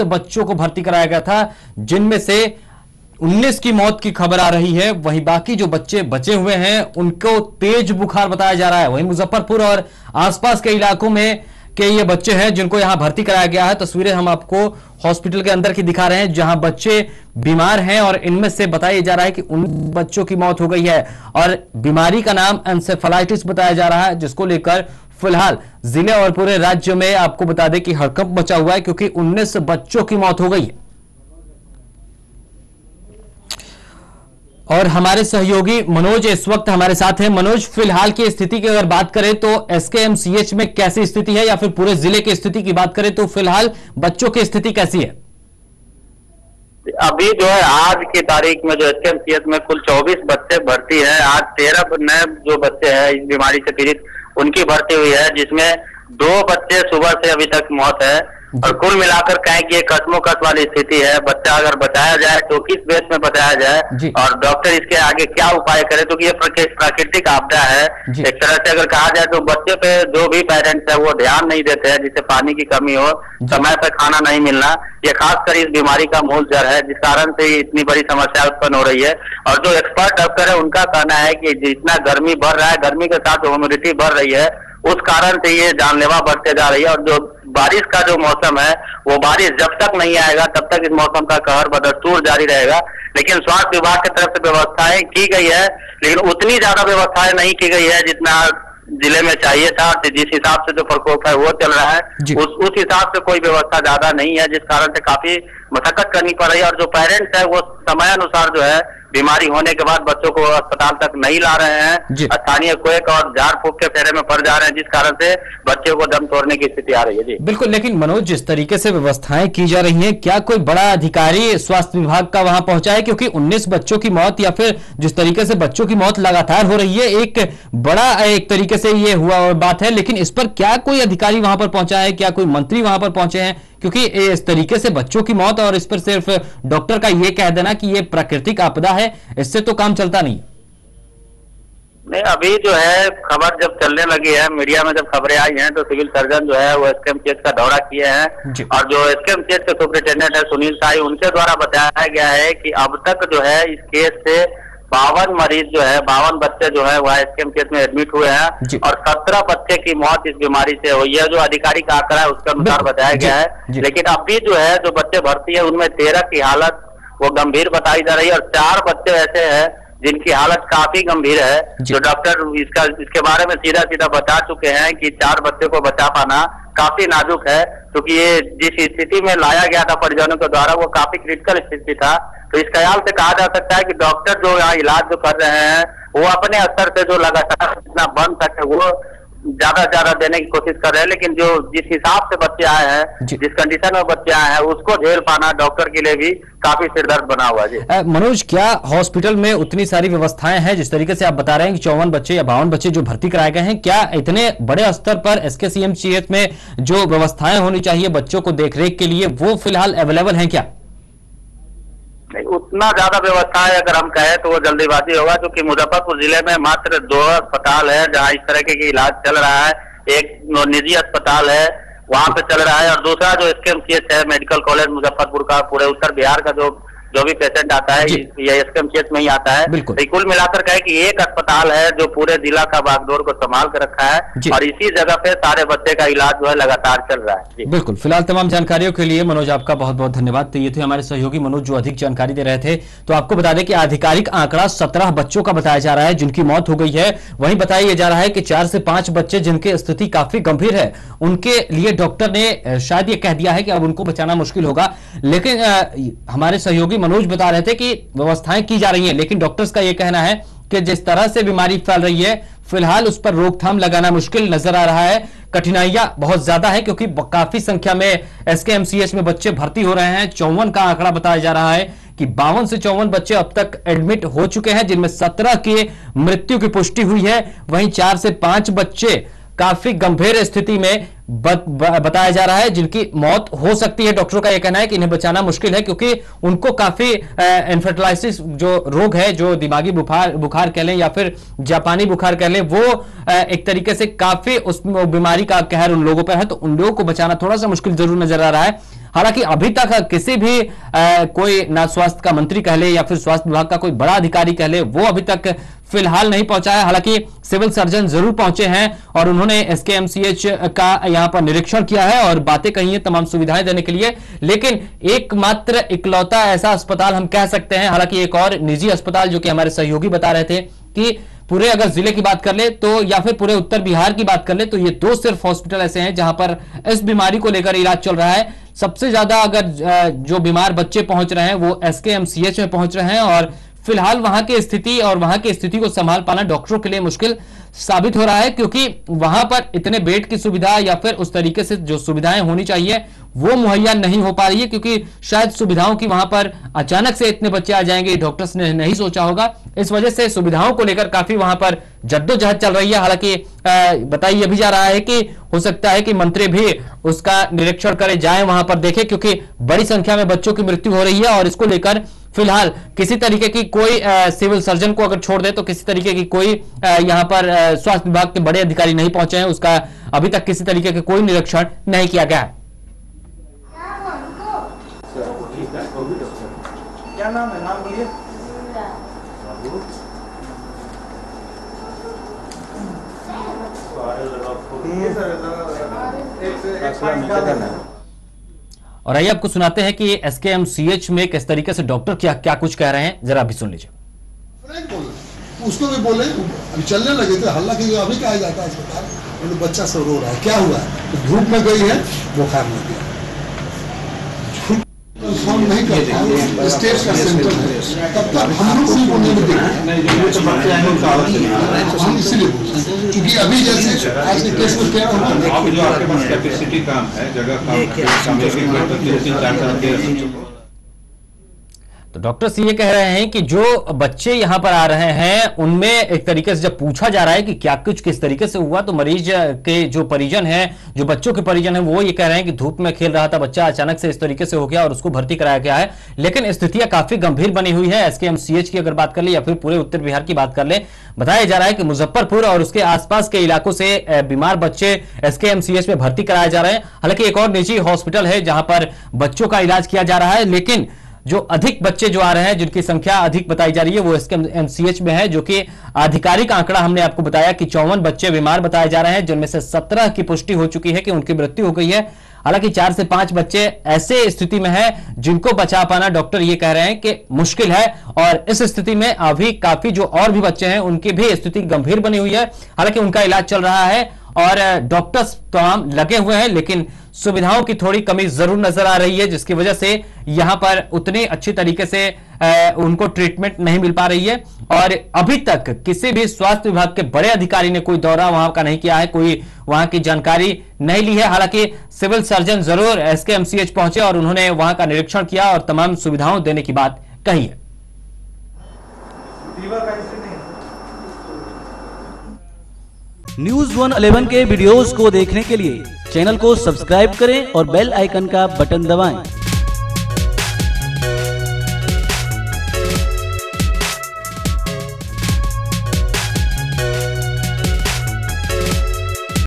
उन्नीस बच्चों को भर्ती कराया गया था, जिनमें से 19 की मौत की खबर आ रही है। वहीं बाकी जो बच्चे बचे हुए हैं, उनको तेज बुखार बताया जा रहा है। वहीं मुजफ्फरपुर और आसपास के इलाकों में के ये बच्चे हैं, जिनको यहाँ भर्ती कराया गया है। तस्वीरें हम आपको हॉस्पिटल के अंदर की दिखा रहे हैं, जहाँ बच्चे बीमार हैं और इनमें से बताया जा रहा है कि उन बच्चों की मौत हो गई है। और बीमारी का नाम एंसेफेलाइटिस बताया जा रहा है, जिसको लेकर फ़िलहाल ज़िले और पूरे राज्य में आपको बता दें कि हड़कंप मचा हुआ है क्योंकि 19 बच्चों की मौत हो गई है। और हमारे सहयोगी मनोज इस वक्त हमारे साथ हैं। मनोज, फ़िलहाल की स्थिति की अगर बात करें तो एसकेएमसीएच में कैसी स्थिति है या फिर पूरे ज़िले की स्थिति की बात करें तो फ़िलहाल बच्चों की स्थिति कैसी है? अभी जो है, आज की तारीख में जो एसकेएमसीएच में कुल 24 बच्चे भर्ती हैं। आज तेरह नए जो बच्चे हैं, इस बीमारी से पीड़ित। उनकी भर्ती हुई है जिसमें दो बच्चे सुबह से अभी तक मौत है। और कुल मिलाकर कहें कि ये कसमों वाली स्थिति है। बच्चा अगर बचाया जाए तो किस बेस में बचाया जाए और डॉक्टर इसके आगे क्या उपाय करे? तो ये प्राकृतिक आपदा है। एक तरह से अगर कहा जाए तो बच्चे पे जो भी पेरेंट्स है वो ध्यान नहीं देते हैं जिससे पानी की कमी हो समय पर खाना नहीं मिलना। ये खासकर इस बीमारी का मूल जड़ है जिस कारण से इतनी बड़ी समस्या उत्पन्न हो रही है। और जो एक्सपर्ट डॉक्टर है उनका कहना है की जितना गर्मी बढ़ रहा है गर्मी के साथ ह्यूमिडिटी बढ़ रही है उस कारण से ये जानलेवा बढ़ते जा रही है और जो बारिश का जो मौसम है वो बारिश जब तक नहीं आएगा तब तक इस मौसम का कहर बदस्तूर जारी रहेगा। लेकिन स्वास्थ्य विभाग की तरफ़ से व्यवस्थाएँ की गई है लेकिन उतनी ज़्यादा व्यवस्थाएँ नहीं की गई है जितना ज़िले में चाहिए था। जिस हिसाब से जो प्रकोप है वो चल रहा है। उस उस हिसाब से कोई व्यवस्था ज़्यादा नहीं है जिस कारण से काफ़ी मशक्कत करनी पड़ रही है और जो पेरेंट्स है वो समय अनुसार जो है बीमारी होने के बाद बच्चों को अस्पताल तक नहीं ला रहे हैं। स्थानीय कोयक और झाड़ फूक के फेरे में पड़ जा रहे हैं जिस कारण से बच्चों को दम तोड़ने की स्थिति आ रही है। जी। बिल्कुल लेकिन मनोज जिस तरीके से व्यवस्थाएँ की जा रही हैं क्या कोई बड़ा अधिकारी स्वास्थ्य विभाग का वहाँ पहुँचा है? क्योंकि 19 बच्चों की मौत या फिर जिस तरीके से बच्चों की मौत लगातार हो रही है एक बड़ा एक तरीके से ये हुआ बात है। लेकिन इस पर क्या कोई अधिकारी वहाँ पर पहुँचा है? क्या कोई मंत्री वहाँ पर पहुँचे हैं? क्योंकि इस तरीके से बच्चों की मौत और इस पर सिर्फ़ डॉक्टर का यह कह देना कि यह प्राकृतिक आपदा है इससे तो काम चलता नहीं। नहीं अभी जो है खबर जब चलने लगी है मीडिया में जब खबरें आई हैं तो सिविल सर्जन जो है वो एसकेएम केस का दौरा किए हैं। और जो एसकेएम केस के सुप्रिंटेंडेंट है सुनील साई उनके द्वारा बताया गया है कि अब तक जो है इस केस से बावन मरीज़ जो है बावन बच्चे जो है वह एसकेएम केस में एडमिट हुए हैं और सत्रह बच्चे की मौत इस बीमारी से हुई है जो आधिकारिक आंकड़ा है उसके अनुसार बताया गया है। लेकिन अभी जो है जो बच्चे भर्ती है उनमें तेरह की हालत वो गंभीर बताई जा रही है और चार बच्चे ऐसे हैं जिनकी हालत काफ़ी गंभीर है जो। डॉक्टर इसका इसके बारे में सीधा सीधा बता चुके हैं कि चार बच्चे को बचा पाना काफ़ी नाजुक है। क्योंकि ये जिस स्थिति में लाया गया था परिजनों के द्वारा, वो काफ़ी क्रिटिकल स्थिति था। तो इस ख्याल से कहा जा सकता है कि डॉक्टर जो यहाँ इलाज जो कर रहे हैं, वो अपने स्तर से जो लगातार जितना बन सके वो ज़्यादा ज़्यादा देने की कोशिश कर रहे हैं लेकिन जो जिस हिसाब से बच्चे आए हैं जिस कंडीशन में बच्चे आए हैं उसको झेल पाना डॉक्टर के लिए भी काफ़ी सिरदर्द बना हुआ है मनोज क्या हॉस्पिटल में उतनी सारी व्यवस्थाएँ हैं जिस तरीके से आप बता रहे हैं कि चौवन बच्चे या बावन बच्चे जो भर्ती कराए गए हैं क्या इतने बड़े स्तर पर एसके में जो व्यवस्थाएँ होनी चाहिए बच्चों को देखरेख के लिए वो फ़िलहाल अवेलेबल है क्या? नहीं, उतना ज़्यादा व्यवस्था है अगर हम कहें तो वो जल्दीबाजी होगा, क्योंकि मुजफ्फरपुर ज़िले में मात्र दो अस्पताल है जहाँ इस तरह के इलाज चल रहा है। एक निजी अस्पताल है, वहाँ पे चल रहा है और दूसरा जो एसकेएमसीएच है, मेडिकल कॉलेज मुजफ्फरपुर का, पूरे उत्तर बिहार का जो जो भी पेशेंट आता है ये एसकेएम केस में ही आता है। बिल्कुल। तो कुल मिलाकर कहे कि एक अस्पताल है जो पूरे जिला का बागडोर को संभाल कर रखा है और इसी जगह पे सारे बच्चे का इलाज जो है लगातार चल रहा है। बिल्कुल। फ़िलहाल तमाम जानकारियों के लिए मनोज आपका बहुत बहुत धन्यवाद। तो ये थे हमारे सहयोगी मनोज जो अधिक जानकारी दे रहे थे। तो आपको बता दें कि आधिकारिक आंकड़ा सत्रह बच्चों का बताया जा रहा है जिनकी मौत हो गई है। वहीं बताया जा रहा है कि चार से पाँच बच्चे जिनकी स्थिति काफ़ी गंभीर है उनके लिए डॉक्टर ने शायद ये कह दिया है कि अब उनको बचाना मुश्किल होगा। लेकिन हमारे सहयोगी मनोज बता रहे थे कि व्यवस्थाएँ की जा रही हैं, लेकिन डॉक्टर्स का यह कहना है कि जिस तरह से बीमारी फैल रही है, फ़िलहाल उस पर रोकथाम लगाना मुश्किल नज़र आ रहा है। कठिनाइयाँ बहुत ज़्यादा है क्योंकि काफ़ी संख्या में एसकेएमसीएच में बच्चे भर्ती हो रहे हैं। चौवन का आंकड़ा बताया जा रहा है कि बावन से चौवन बच्चे अब तक एडमिट हो चुके हैं, जिनमें सत्रह की मृत्यु की पुष्टि हुई है। वहीं चार से पाँच बच्चे काफ़ी गंभीर स्थिति में बत, बताया जा रहा है जिनकी मौत हो सकती है। डॉक्टरों का यह कहना है कि इन्हें बचाना मुश्किल है क्योंकि उनको काफ़ी इन्फर्टिलाइसिस जो रोग है जो दिमागी बुखार बुखार कह लें या फिर जापानी बुखार कह लें वो एक तरीके से काफ़ी उस बीमारी का कहर उन लोगों पर है तो उन लोगों को बचाना थोड़ा सा मुश्किल ज़रूर नज़र आ रहा है। हालाँकि अभी तक किसी भी आ, कोई ना स्वास्थ्य का मंत्री कह ले या फिर स्वास्थ्य विभाग का कोई बड़ा अधिकारी कह ले वो अभी तक फ़िलहाल नहीं पहुँचा है हालाँकि सिविल सर्जन ज़रूर पहुँचे हैं और उन्होंने एसकेएमसीएच का यहाँ पर निरीक्षण किया है और बातें कही है तमाम सुविधाएँ देने के लिए। लेकिन एकमात्र इकलौता ऐसा अस्पताल हम कह सकते हैं। हालाँकि एक और निजी अस्पताल जो कि हमारे सहयोगी बता रहे थे कि पूरे अगर ज़िले की बात कर ले तो या फिर पूरे उत्तर बिहार की बात कर ले तो ये दो सिर्फ़ हॉस्पिटल ऐसे हैं जहाँ पर इस बीमारी को लेकर इलाज चल रहा है। सबसे ज़्यादा अगर जो बीमार बच्चे पहुँच रहे हैं वो एसकेएमसीएच में पहुँच रहे हैं और फ़िलहाल वहाँ की स्थिति और वहाँ की स्थिति को संभाल पाना डॉक्टरों के लिए मुश्किल साबित हो रहा है, क्योंकि वहाँ पर इतने बेड की सुविधा या फिर उस तरीके से जो सुविधाएँ होनी चाहिए, वो मुहैया नहीं हो पा रही है, क्योंकि शायद सुविधाओं की वहाँ पर अचानक से इतने बच्चे आ जाएँगे, डॉक्टर्स ने नहीं सोचा होगा। इस वजह से सुविधाओं को लेकर काफ़ी वहाँ पर जद्दोजहद चल रही है। हालाँकि बताइए भी जा रहा है कि हो सकता है कि मंत्री भी उसका निरीक्षण करे, जाए वहाँ पर देखे, क्योंकि बड़ी संख्या में बच्चों की मृत्यु हो रही है और इसको लेकर फ़िलहाल किसी तरीके की कोई आ, सिविल सर्जन को अगर छोड़ दे तो किसी तरीके की कोई यहाँ पर स्वास्थ्य विभाग के बड़े अधिकारी नहीं पहुँचे हैं उसका अभी तक किसी तरीके का कोई निरीक्षण नहीं किया गया क्या नाम है नाम बोलिए और आइए आपको सुनाते हैं कि एच में किस तरीके से डॉक्टर क्या क्या कुछ कह रहे हैं। जरा अभी सुन लीजिए। उसको भी बोले अभी चलने लगे थे। हल्ला की अभी कहा जाता है अस्पताल। बच्चा सब रो रहा है। क्या हुआ है? तो धूप में गई है। बुखार लग गया। कंफर्म नहीं करता स्टेट का सेंटर है। तब तक हम लोग उनको नहीं देखते हम इसीलिए क्योंकि अभी जैसे आज के केस में क्या जो आपके पास कैपेसिटी काम है जगह काम तो डॉक्टर सी ये कह रहे हैं कि जो बच्चे यहाँ पर आ रहे हैं, उनमें एक तरीके से जब पूछा जा रहा है कि क्या कुछ किस तरीके से हुआ तो मरीज़ के जो परिजन है, जो बच्चों के परिजन है, वो ये कह रहे हैं कि धूप में खेल रहा था बच्चा, अचानक से इस तरीके से हो गया और उसको भर्ती कराया गया है। लेकिन स्थितियाँ काफ़ी गंभीर बनी हुई है। एसकेएमसीएच की अगर बात कर ले या फिर पूरे उत्तर बिहार की बात कर ले, बताया जा रहा है कि मुजफ्फरपुर और उसके आसपास के इलाकों से बीमार बच्चे एसकेएमसीएच में भर्ती कराए जा रहे हैं। हालाँकि एक और निजी हॉस्पिटल है जहाँ पर बच्चों का इलाज किया जा रहा है, लेकिन जो अधिक बच्चे जो आ रहे हैं, जिनकी संख्या अधिक बताई जा रही है, वो इसके एमसीएच में है, जो कि आधिकारिक आंकड़ा हमने आपको बताया कि चौवन बच्चे बीमार बताए जा रहे हैं, जिनमें से सत्रह की पुष्टि हो चुकी है कि उनकी मृत्यु हो गई है। हालाँकि चार से पाँच बच्चे ऐसे स्थिति में है, जिनको बचा पाना डॉक्टर ये कह रहे हैं कि मुश्किल है, और इस स्थिति में अभी काफ़ी जो और भी बच्चे हैं, उनकी भी स्थिति गंभीर बनी हुई है। हालाँकि उनका इलाज चल रहा है और डॉक्टर्स तमाम लगे हुए हैं, लेकिन सुविधाओं की थोड़ी कमी ज़रूर नज़र आ रही है, जिसकी वजह से यहाँ पर उतनी अच्छी तरीके से उनको ट्रीटमेंट नहीं मिल पा रही है। और अभी तक किसी भी स्वास्थ्य विभाग के बड़े अधिकारी ने कोई दौरा वहाँ का नहीं किया है, कोई वहाँ की जानकारी नहीं ली है। हालाँकि सिविल सर्जन ज़रूर एसकेएमसीएच पहुँचे और उन्होंने वहाँ का निरीक्षण किया और तमाम सुविधाओं देने की बात कही है। न्यूज़ वन अलेवन के वीडियोस को देखने के लिए चैनल को सब्सक्राइब करें और बेल आइकन का बटन दबाएँ।